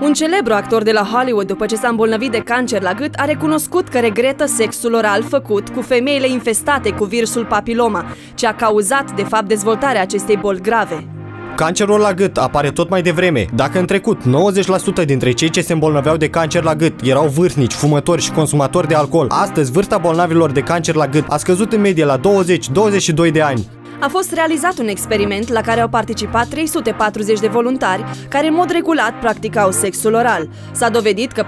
Un celebru actor de la Hollywood, după ce s-a îmbolnăvit de cancer la gât, a recunoscut că regretă sexul oral făcut cu femeile infestate cu virusul papiloma, ce a cauzat, de fapt, dezvoltarea acestei boli grave. Cancerul la gât apare tot mai devreme. Dacă în trecut 90% dintre cei ce se îmbolnăveau de cancer la gât erau vârstnici, fumători și consumatori de alcool, astăzi vârsta bolnavilor de cancer la gât a scăzut în medie la 20-22 de ani. A fost realizat un experiment la care au participat 340 de voluntari care în mod regulat practicau sexul oral. S-a dovedit că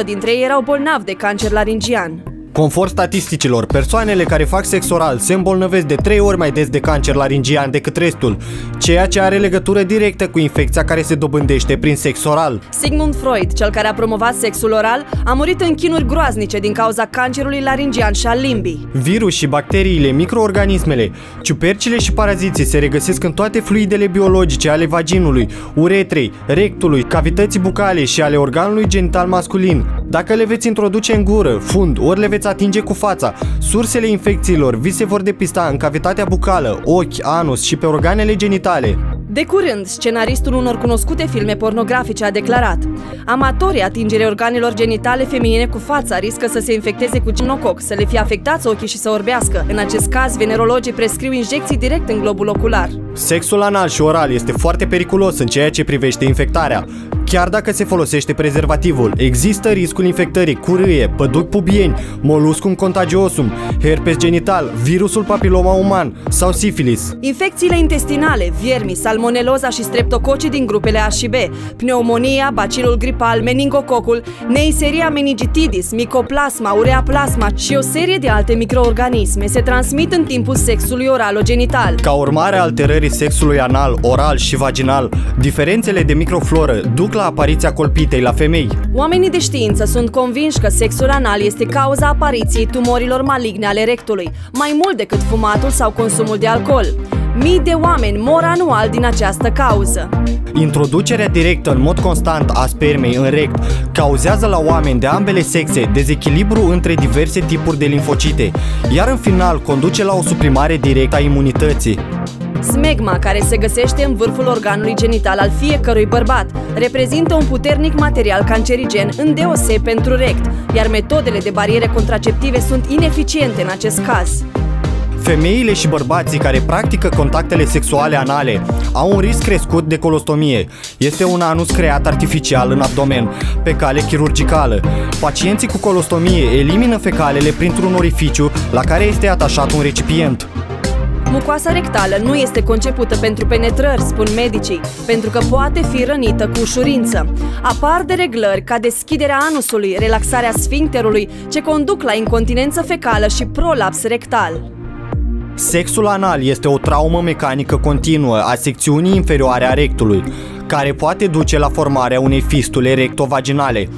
42% dintre ei erau bolnavi de cancer laringian. Conform statisticilor, persoanele care fac sex oral se îmbolnăvesc de 3 ori mai des de cancer laringian decât restul, ceea ce are legătură directă cu infecția care se dobândește prin sex oral. Sigmund Freud, cel care a promovat sexul oral, a murit în chinuri groaznice din cauza cancerului laringian și al limbii. Virus și bacteriile, microorganismele, ciupercile și paraziții se regăsesc în toate fluidele biologice ale vaginului, uretrei, rectului, cavității bucale și ale organului genital masculin. Dacă le veți introduce în gură, fund, ori le veți atinge cu fața, sursele infecțiilor vi se vor depista în cavitatea bucală, ochi, anus și pe organele genitale. De curând, scenaristul unor cunoscute filme pornografice a declarat Amatorii atingerii organelor genitale feminine cu fața riscă să se infecteze cu ginococ, să le fie afectați ochii și să orbească. În acest caz, venerologii prescriu injecții direct în globul ocular. Sexul anal și oral este foarte periculos în ceea ce privește infectarea. Chiar dacă se folosește prezervativul, există riscul infectării cu râie, păduc pubieni, moluscum contagiosum, herpes genital, virusul papiloma uman sau sifilis. Infecțiile intestinale, viermi, salmoneloza și streptococii din grupele A și B, pneumonia, bacilul gripal, meningococul, neisseria meningitidis, micoplasma, ureaplasma și o serie de alte microorganisme se transmit în timpul sexului oralogenital. Ca urmare a alterării sexului anal, oral și vaginal, diferențele de microfloră duc la apariția colpitei la femei. Oamenii de știință sunt convinși că sexul anal este cauza apariției tumorilor maligne ale rectului, mai mult decât fumatul sau consumul de alcool. Mii de oameni mor anual din această cauză. Introducerea directă în mod constant a spermei în rect cauzează la oameni de ambele sexe dezechilibru între diverse tipuri de limfocite, iar în final conduce la o suprimare directă a imunității. Smegma, care se găsește în vârful organului genital al fiecărui bărbat, reprezintă un puternic material cancerigen îndeoseb pentru rect, iar metodele de bariere contraceptive sunt ineficiente în acest caz. Femeile și bărbații care practică contactele sexuale anale au un risc crescut de colostomie. Este un anus creat artificial în abdomen, pe cale chirurgicală. Pacienții cu colostomie elimină fecalele printr-un orificiu la care este atașat un recipient. Mucoasa rectală nu este concepută pentru penetrări, spun medicii, pentru că poate fi rănită cu ușurință. Apar dereglări ca deschiderea anusului, relaxarea sfincterului, ce conduc la incontinență fecală și prolaps rectal. Sexul anal este o traumă mecanică continuă a secțiunii inferioare a rectului, care poate duce la formarea unei fistule rectovaginale.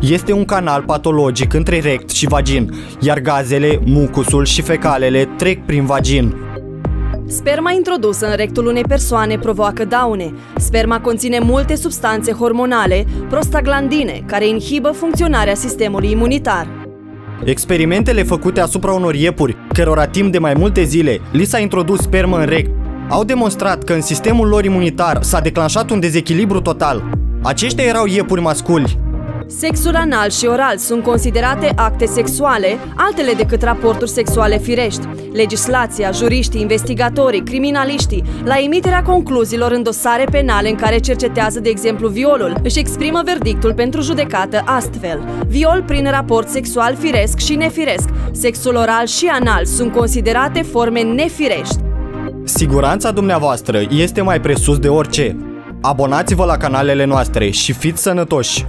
Este un canal patologic între rect și vagin, iar gazele, mucusul și fecalele trec prin vagin. Sperma introdusă în rectul unei persoane provoacă daune. Sperma conține multe substanțe hormonale, prostaglandine, care inhibă funcționarea sistemului imunitar. Experimentele făcute asupra unor iepuri, cărora timp de mai multe zile li s-a introdus spermă în rect, au demonstrat că în sistemul lor imunitar s-a declanșat un dezechilibru total. Aceștia erau iepuri masculi, Sexul anal și oral sunt considerate acte sexuale, altele decât raporturi sexuale firești. Legislația, juriștii, investigatorii, criminaliștii, la emiterea concluziilor în dosare penale în care cercetează, de exemplu, violul, își exprimă verdictul pentru judecată astfel. Viol prin raport sexual firesc și nefiresc. Sexul oral și anal sunt considerate forme nefirești. Siguranța dumneavoastră este mai presus de orice. Abonați-vă la canalele noastre și fiți sănătoși!